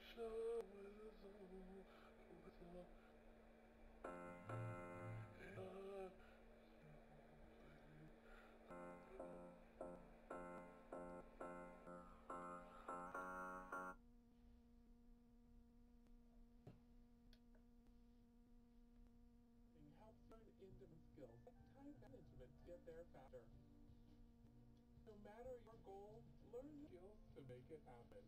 show is over with love. And helps learn intimate skills like time management to get there faster. No matter your goal, learn skills to make it happen.